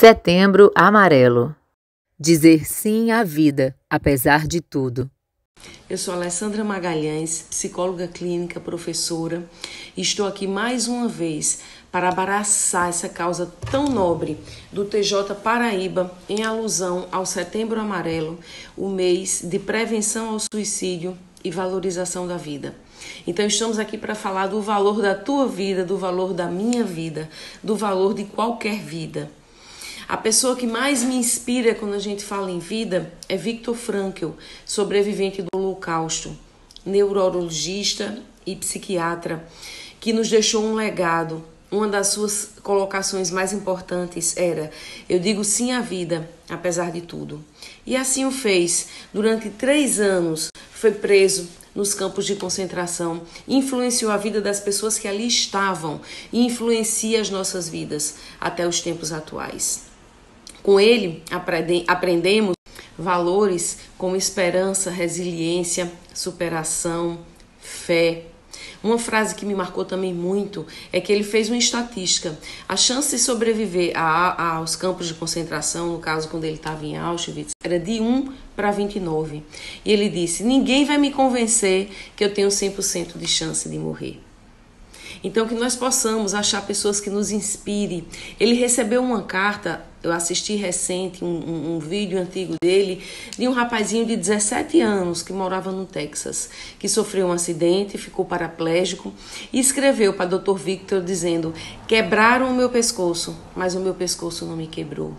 Setembro Amarelo. Dizer sim à vida, apesar de tudo. Eu sou Alessandra Magalhães, psicóloga clínica, professora, e estou aqui mais uma vez para abraçar essa causa tão nobre do TJ Paraíba em alusão ao Setembro Amarelo, o mês de prevenção ao suicídio e valorização da vida. Então estamos aqui para falar do valor da tua vida, do valor da minha vida, do valor de qualquer vida. A pessoa que mais me inspira quando a gente fala em vida é Viktor Frankl, sobrevivente do Holocausto, neurologista e psiquiatra, que nos deixou um legado. Uma das suas colocações mais importantes era: Eu digo sim à vida, apesar de tudo. E assim o fez. Durante três anos foi preso nos campos de concentração, influenciou a vida das pessoas que ali estavam e influencia as nossas vidas até os tempos atuais. Com ele, aprendemos valores como esperança, resiliência, superação, fé. Uma frase que me marcou também muito é que ele fez uma estatística. A chance de sobreviver a, a, aos campos de concentração, no caso quando ele estava em Auschwitz, era de 1 para 29. E ele disse: Ninguém vai me convencer que eu tenho 100% de chance de morrer. Então, que nós possamos achar pessoas que nos inspirem. Ele recebeu uma carta, eu assisti recente um, um, um, vídeo antigo dele, de um rapazinho de 17 anos que morava no Texas, que sofreu um acidente, ficou paraplégico e escreveu para Dr. Victor dizendo: Quebraram o meu pescoço, mas o meu pescoço não me quebrou.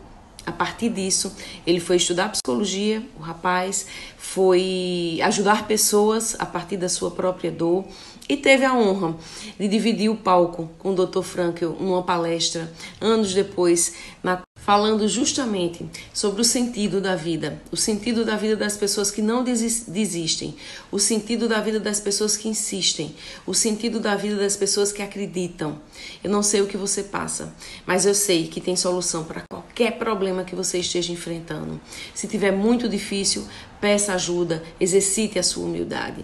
A partir disso, ele foi estudar psicologia, o rapaz foi ajudar pessoas a partir da sua própria dor e teve a honra de dividir o palco com o Dr. Frankel numa palestra anos depois, na, falando justamente sobre o sentido da vida, o sentido da vida das pessoas que não desistem, o sentido da vida das pessoas que insistem, o sentido da vida das pessoas que acreditam. Eu não sei o que você passa, mas eu sei que tem solução para qualquer problema que você esteja enfrentando. Se tiver muito difícil, peça ajuda, exercite a sua humildade.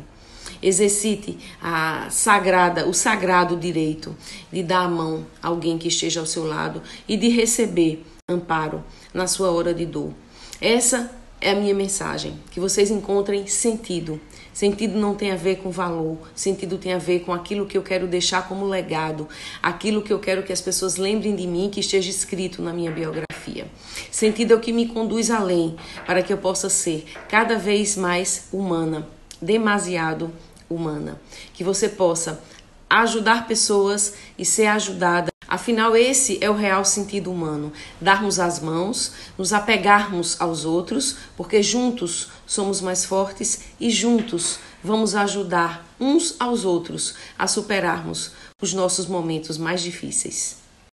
Exercite a sagrada, o sagrado direito de dar a mão a alguém que esteja ao seu lado e de receber amparo na sua hora de dor. Essa é a minha mensagem, que vocês encontrem sentido. Sentido não tem a ver com valor, sentido tem a ver com aquilo que eu quero deixar como legado, aquilo que eu quero que as pessoas lembrem de mim, que esteja escrito na minha biografia. Sentido é o que me conduz além, para que eu possa ser cada vez mais humana, demasiado humana. Que você possa ajudar pessoas e ser ajudada. Afinal, esse é o real sentido humano: darmos as mãos, nos apegarmos aos outros, porque juntos somos mais fortes e juntos vamos ajudar uns aos outros a superarmos os nossos momentos mais difíceis.